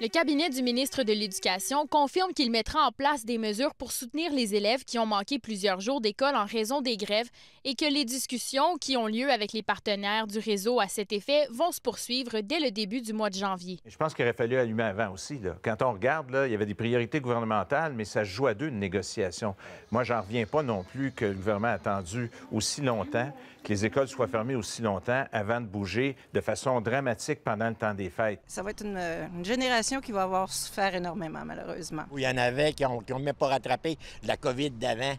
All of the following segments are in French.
Le cabinet du ministre de l'Éducation confirme qu'il mettra en place des mesures pour soutenir les élèves qui ont manqué plusieurs jours d'école en raison des grèves et que les discussions qui ont lieu avec les partenaires du réseau à cet effet vont se poursuivre dès le début du mois de janvier. Je pense qu'il aurait fallu allumer avant aussi. Quand on regarde, là, il y avait des priorités gouvernementales, mais ça joue à deux une négociation. Moi, j'en reviens pas non plus que le gouvernement a attendu aussi longtemps, que les écoles soient fermées aussi longtemps avant de bouger de façon dramatique pendant le temps des fêtes. Ça va être une, une génération qui va avoir souffert énormément, malheureusement. Il y en avait qui n'ont même pas rattrapé la COVID d'avant.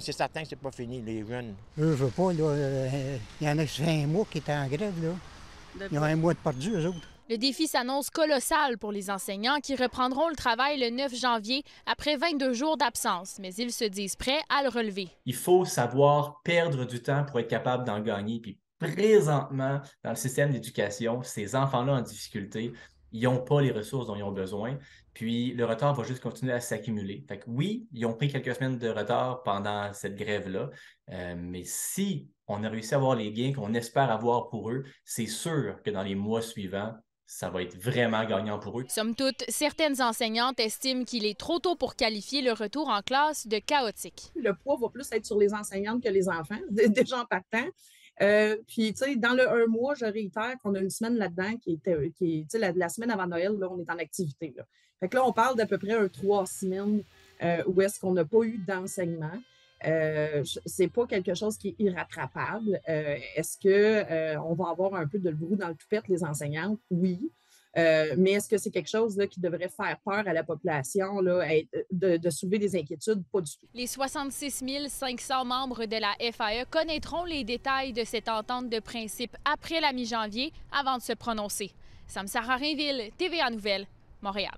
C'est certain que c'est pas fini, les jeunes? Eux, je veux pas, là. euh, Il y en a qui fait un mois qui étaient en grève, là. Ils ont un mois de perdu, eux autres. Le défi s'annonce colossal pour les enseignants qui reprendront le travail le 9 janvier après 22 jours d'absence, mais ils se disent prêts à le relever. Il faut savoir perdre du temps pour être capable d'en gagner. Puis présentement, dans le système d'éducation, ces enfants-là en difficulté, ils n'ont pas les ressources dont ils ont besoin. Puis le retard va juste continuer à s'accumuler. Fait que oui, ils ont pris quelques semaines de retard pendant cette grève-là, euh, mais si on a réussi à avoir les gains qu'on espère avoir pour eux, c'est sûr que dans les mois suivants, ça va être vraiment gagnant pour eux. Somme toute, certaines enseignantes estiment qu'il est trop tôt pour qualifier le retour en classe de chaotique. Le poids va plus être sur les enseignantes que les enfants, déjà en partant. Euh, puis, tu sais, dans le un mois, je réitère qu'on a une semaine là-dedans qui était, qui, tu sais, la, la, semaine avant Noël, là, on est en activité. Là. Fait que là, on parle d'à peu près un trois semaines euh, où est-ce qu'on n'a pas eu d'enseignement. Euh, c'est pas quelque chose qui est irrattrapable. Euh, est-ce que euh, on va avoir un peu de brou dans le toupette, les enseignantes? Oui. Euh, mais est-ce que c'est quelque chose qui devrait faire peur à la population, là, de, soulever des inquiétudes? Pas du tout. Les 66 500 membres de la FAE connaîtront les détails de cette entente de principe après la mi-janvier avant de se prononcer. Samsara Rainville, TVA Nouvelle, Montréal.